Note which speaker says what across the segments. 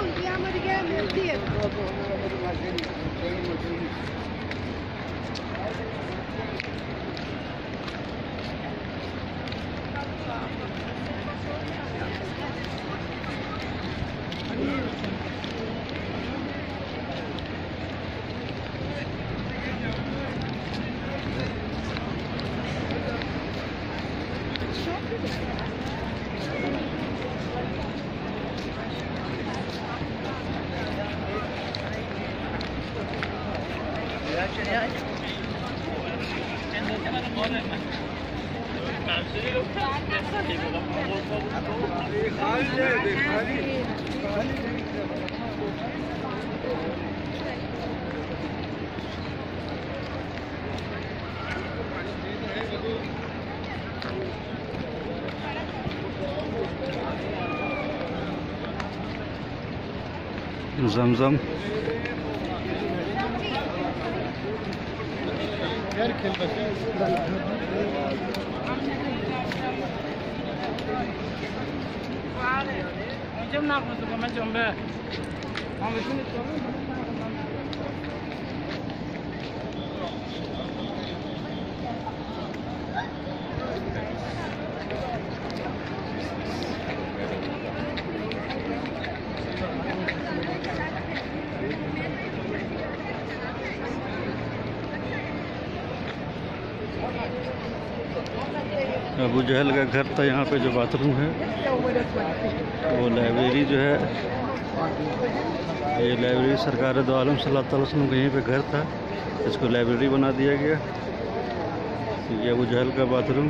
Speaker 1: Andiamo di gambe, Dio! Zamzam.
Speaker 2: Hocam ne yapıyorsun? Ben
Speaker 3: cömbür. Ama şimdi sorun mu? Abu जहल का घर था, यहाँ पे जो बाथरूम है। वो लाइब्रेरी जो है, ये लाइब्रेरी सरकार दो आलम वसल्लम का यहीं पे घर था। इसको लाइब्रेरी बना दिया गया। ये अबू जहल का bathroom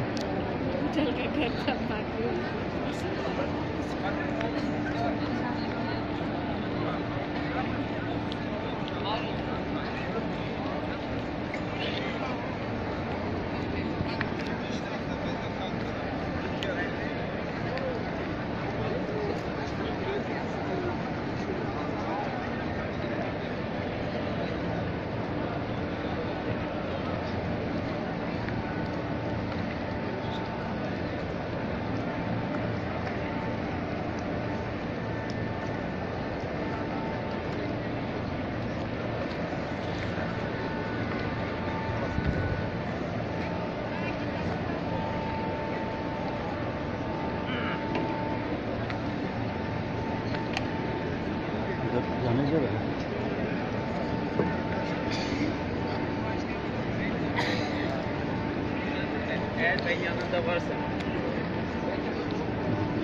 Speaker 3: Ben yanında varsam.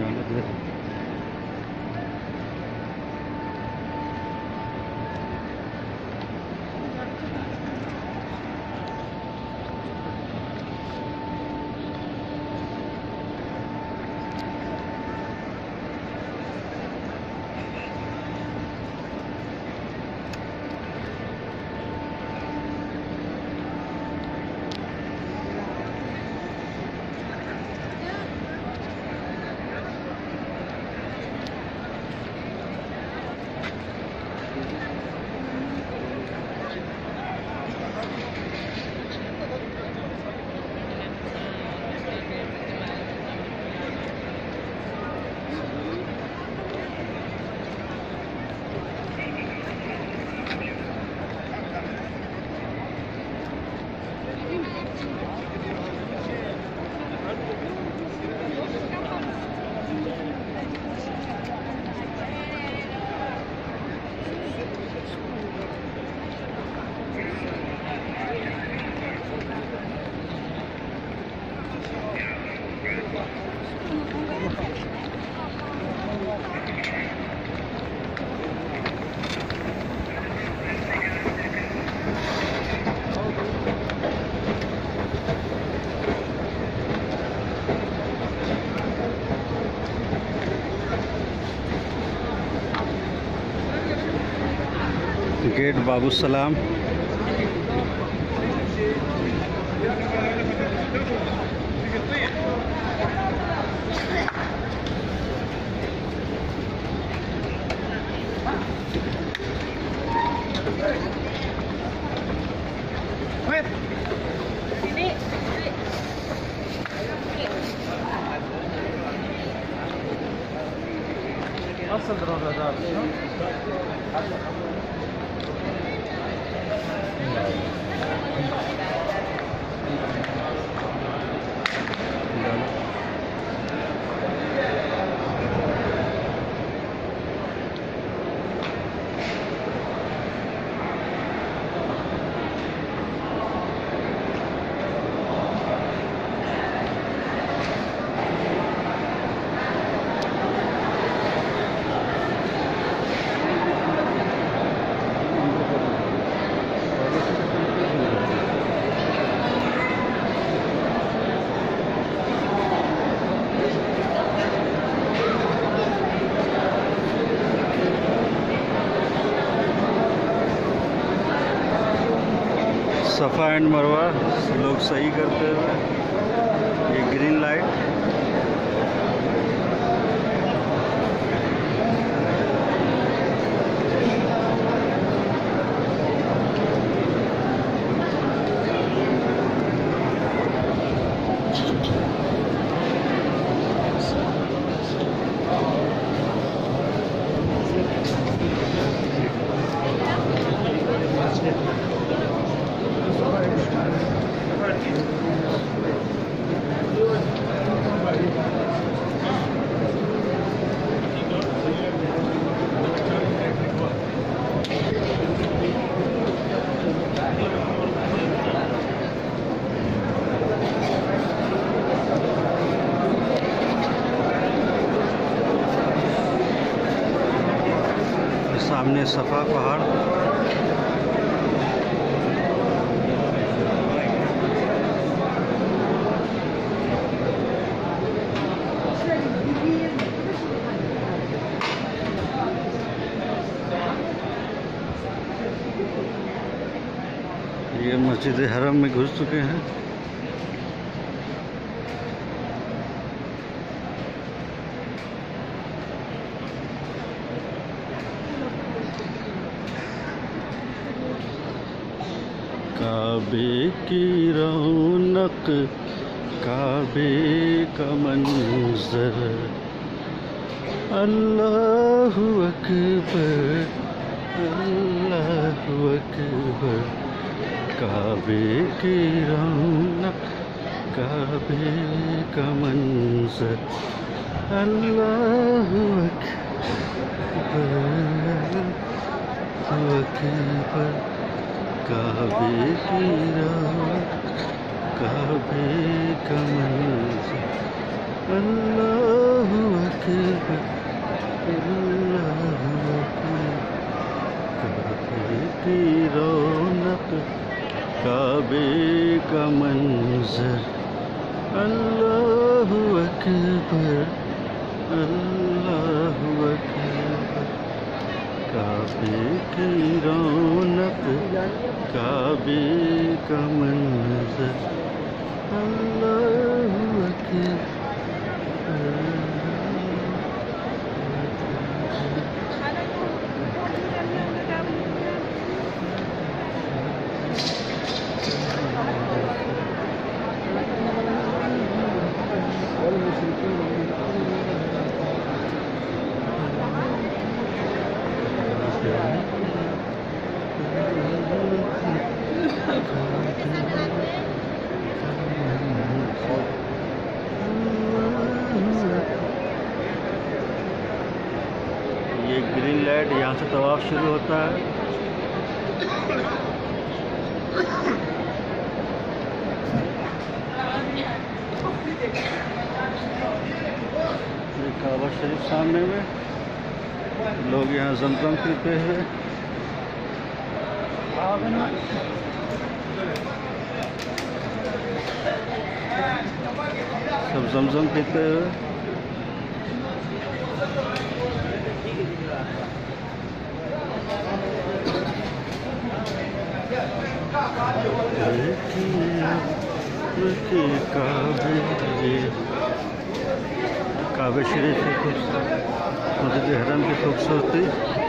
Speaker 3: Yanında
Speaker 1: market বাবুসালাম Nasıl
Speaker 3: drogalar? एंड मरवा लोग सही करते हुए। ये ग्रीन लाइट सामने सफ़ा पहाड़। ये मस्जिद हरम में घुस चुके हैं। काबे की रौनक, काबे का मंजर। अल्लाह अकबर अल्लाह अकबर। काबे की रौनक, काबे का मंजर। अल्लाह अकबर अकबर। काबे की रौनक काबे का अल्लाह अकबर अल्लाह काबे की रौनक काबे का मंजर अल्लाह अकबर अल्लाह अकबर काबे की रौनक काबे का मंजर अल्लाह अकबर यहाँ से तवाफ शुरू होता है। काबा शरीफ सामने में। लोग यहाँ जमजम पीते हैं। सब जमजम पीते हुए काबे शरीफ की मस्जिद हरम की खूबसूरती।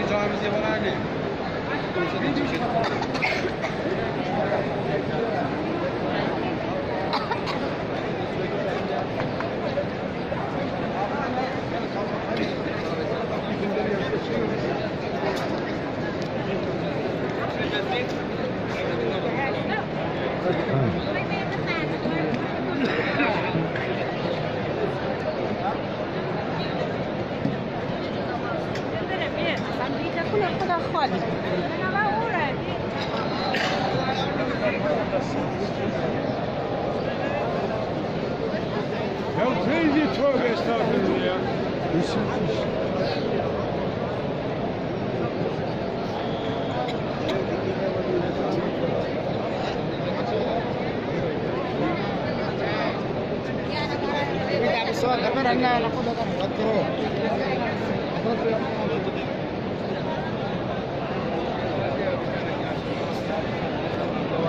Speaker 1: Hangi camimiz yaban hali? Olha. Eu fiz de tövbe estağfurullah ya.
Speaker 2: Bir daha bir soru. Hemen anne. Bakın o. Bakın o.